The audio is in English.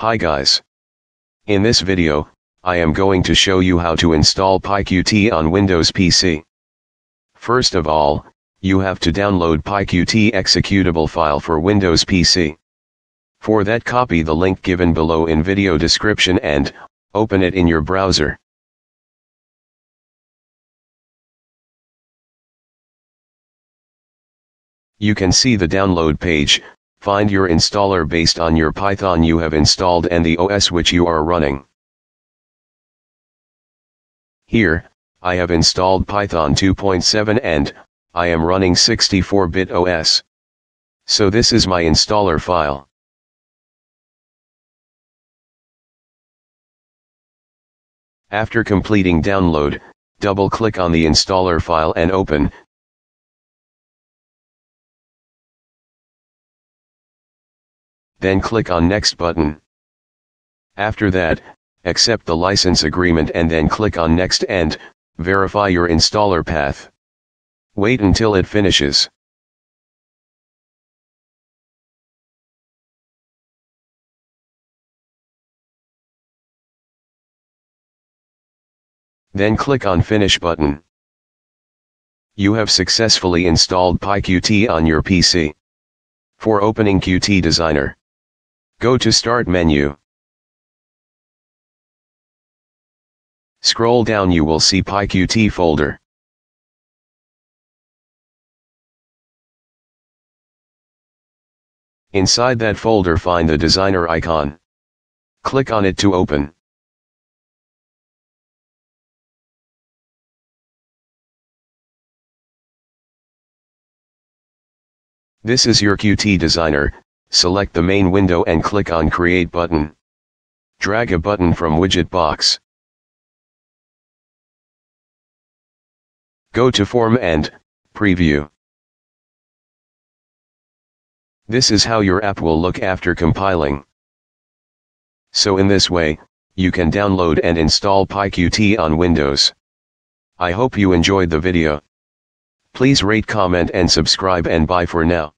Hi guys. In this video, I am going to show you how to install PyQt on Windows PC. First of all, you have to download PyQt executable file for Windows PC. For that copy the link given below in video description and, open it in your browser. You can see the download page, find your installer based on your Python you have installed and the OS which you are running. Here, I have installed Python 2.7 and, I am running 64-bit OS. So this is my installer file. After completing download, double-click on the installer file and open, then click on Next button. After that, accept the license agreement and then click on Next and, verify your installer path. Wait until it finishes. Then click on Finish button. You have successfully installed PyQt on your PC. For opening Qt Designer, Go to Start menu. Scroll down you will see PyQt folder. Inside that folder find the designer icon. Click on it to open. This is your Qt designer, select the main window and click on Create button. Drag a button from widget box. Go to Form and, Preview. This is how your app will look after compiling. So in this way, you can download and install PyQt on Windows. I hope you enjoyed the video. Please rate comment and subscribe and bye for now.